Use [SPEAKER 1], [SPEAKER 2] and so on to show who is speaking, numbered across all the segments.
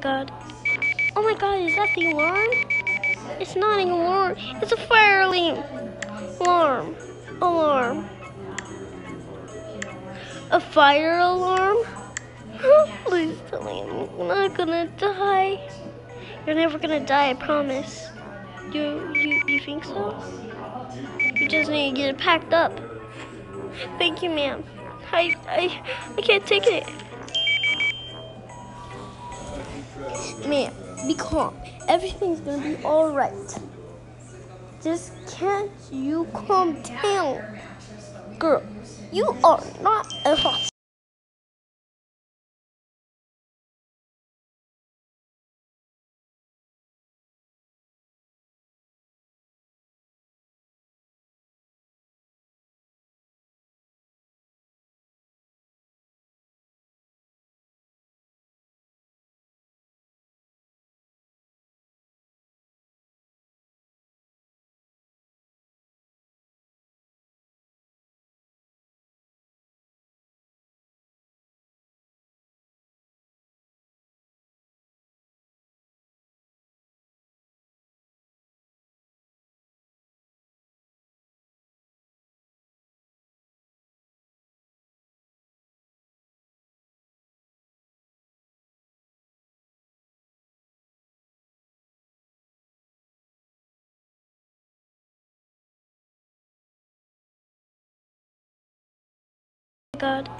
[SPEAKER 1] god. Oh my god, is that the alarm? It's not an alarm. It's a fire alarm. Alarm. Alarm. A fire alarm? Please tell me I'm not gonna die. You're never gonna die, I promise. You, you, you think so? You just need to get it packed up. Thank you, ma'am. I, I, I can't take it. Man, be calm. Everything's gonna be alright. Just can't you calm down? Girl, you are not a hostage. God.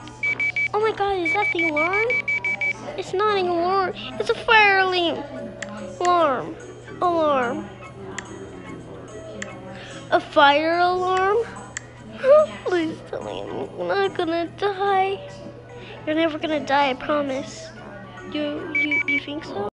[SPEAKER 1] Oh my god, is that the alarm? It's not an alarm. It's a fire alarm. Alarm. Alarm. A fire alarm? Please tell me I'm not gonna die. You're never gonna die, I promise. You, you, you think so?